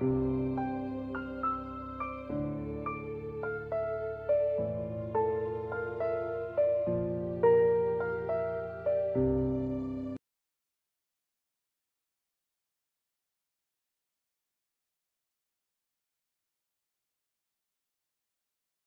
Música